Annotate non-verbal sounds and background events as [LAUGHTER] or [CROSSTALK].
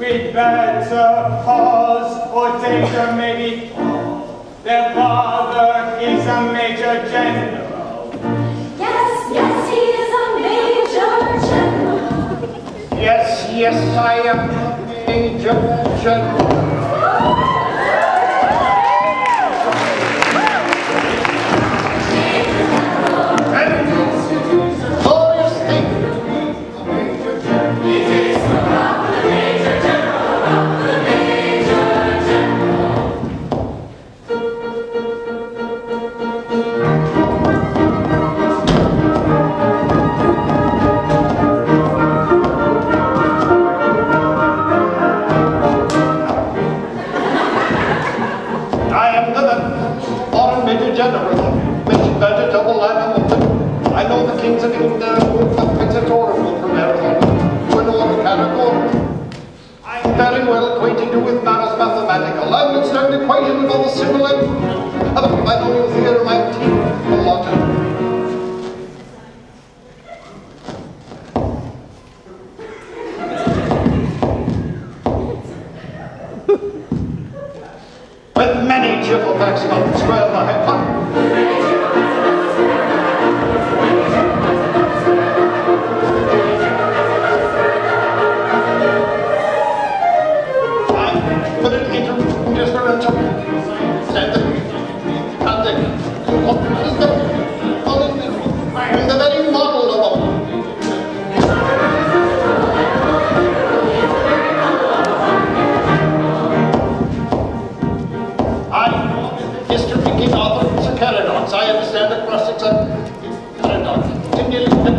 there's better pause or danger maybe. Their father is a major general. Yes, yes, he is a major general. Yes, yes, I am a major general. Very well acquainted with matters mathematical. I understand equations of the similar. I know you hear my teeth a lot. [LAUGHS] With many cheerful the square of the head. I understand the cross examination.